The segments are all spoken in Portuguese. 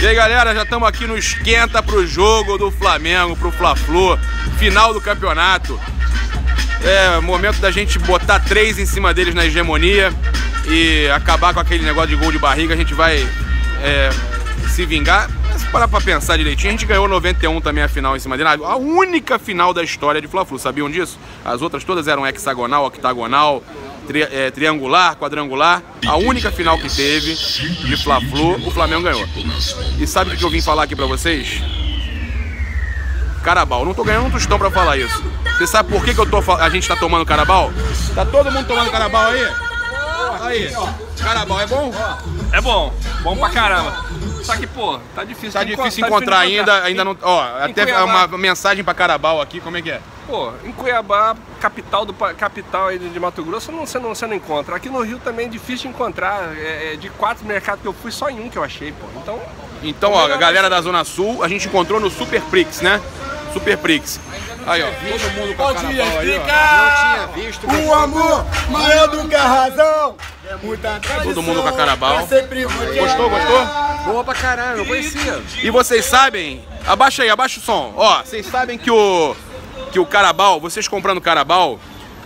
E aí galera, já estamos aqui no esquenta pro jogo do Flamengo, pro Fla-Flu, final do campeonato. É momento da gente botar três em cima deles na hegemonia e acabar com aquele negócio de gol de barriga. A gente vai é, se vingar. Mas parar pra pensar direitinho, a gente ganhou 91 também a final em cima dele. A única final da história de Fla-Flu, sabiam disso? As outras todas eram hexagonal, octagonal, tri, é, triangular, quadrangular. A única final que teve de Fla-Flu, o Flamengo ganhou. E sabe o que eu vim falar aqui pra vocês? Carabal. Não tô ganhando um tostão pra falar isso. Você sabe por que, que eu tô, a gente tá tomando Carabal? Tá todo mundo tomando Carabal aí? Aí. Carabal é bom? É bom. Bom pra caramba. Só que, pô, tá difícil. Tá difícil encontrar tá ainda, encontrar. ainda não... Ó, até uma mensagem pra Carabal aqui, como é que é? Pô, em Cuiabá, capital, do, capital aí de Mato Grosso, não, você, não, você não encontra. Aqui no Rio também é difícil de encontrar. É, é, de quatro mercados que eu fui, só em um que eu achei, pô. Então... Então, ó, a galera da Zona Sul, a gente encontrou no Super Prix, né? Super Prix. Aí, ó, todo mundo com a Pode explicar! Não tinha visto. O amor maior do que a razão. É muita Todo mundo com a Carabal. Gostou, gostou? Boa pra caralho, eu conhecia. E vocês sabem, abaixa aí, abaixa o som. Ó, vocês sabem que o que o Carabal, vocês comprando Carabal,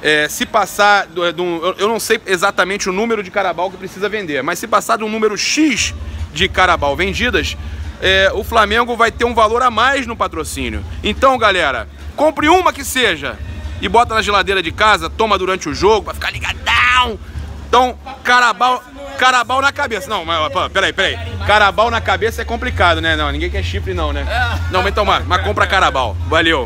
é, se passar, do, do, eu não sei exatamente o número de Carabal que precisa vender, mas se passar de um número X de Carabal vendidas, é, o Flamengo vai ter um valor a mais no patrocínio. Então, galera, compre uma que seja e bota na geladeira de casa, toma durante o jogo pra ficar ligadão. Então, Carabal, Carabal na cabeça. Não, mas pô, peraí, peraí. Carabal na cabeça é complicado, né? Não, ninguém quer chifre não, né? Não, mas então, mas, mas compra Carabal. Valeu.